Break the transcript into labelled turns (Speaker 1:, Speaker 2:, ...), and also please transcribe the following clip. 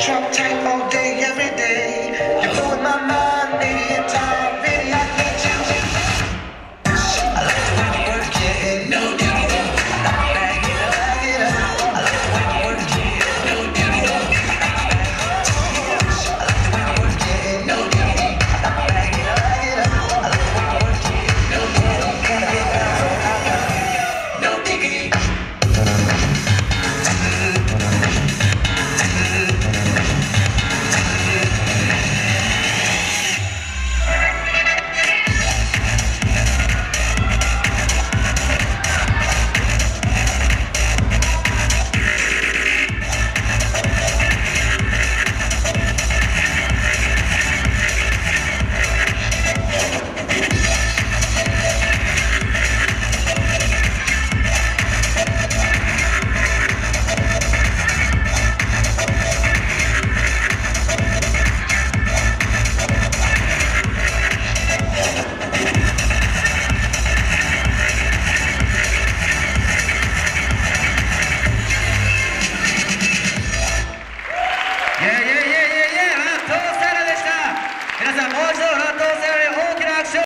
Speaker 1: Drop type all day, every day. You're blowing my mind, maybe in time.